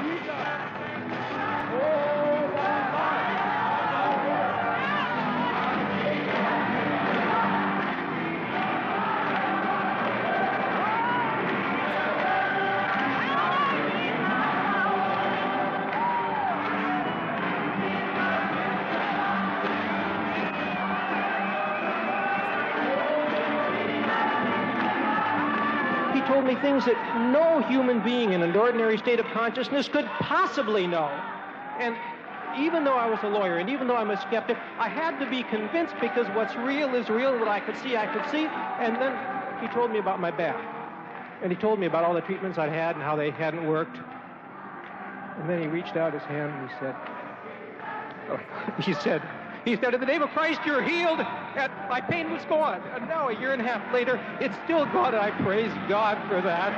He told me things that no human being in an ordinary state of consciousness could possibly know. And even though I was a lawyer and even though I'm a skeptic, I had to be convinced because what's real is real, what I could see, I could see. And then he told me about my back. And he told me about all the treatments I'd had and how they hadn't worked. And then he reached out his hand and he said, oh, he said, he said, in the name of Christ, you're healed. And my pain was gone. And now, a year and a half later, it's still gone. I praise God for that.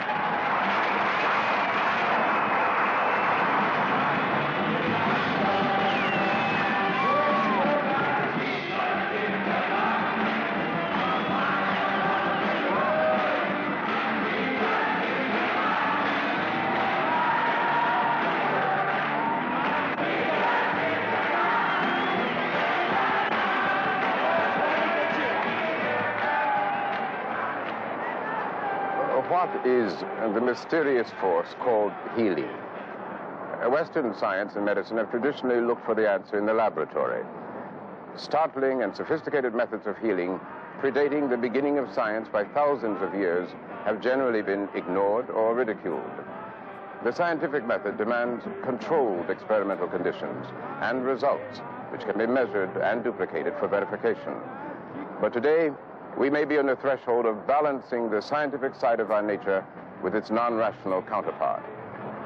What is the mysterious force called healing? Western science and medicine have traditionally looked for the answer in the laboratory. Startling and sophisticated methods of healing, predating the beginning of science by thousands of years, have generally been ignored or ridiculed. The scientific method demands controlled experimental conditions and results which can be measured and duplicated for verification. But today, we may be on the threshold of balancing the scientific side of our nature with its non-rational counterpart,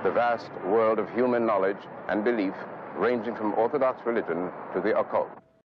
the vast world of human knowledge and belief ranging from orthodox religion to the occult.